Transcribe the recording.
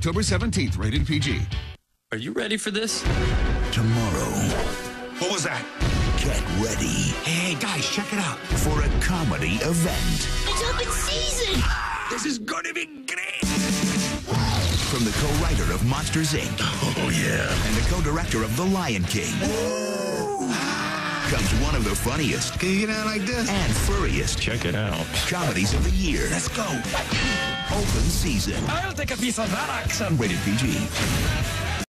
October 17th, rated PG. Are you ready for this? Tomorrow, What was that? get ready Hey, guys, check it out. for a comedy event It's open season! This is gonna be great. from the co-writer of Monsters Inc. Oh, yeah. and the co-director of The Lion King. Whoa Comes one of the funniest Can you get out like this? and furriest Check it out. comedies of the year. Let's go. Open season. I'll take a piece of that action. Rated PG.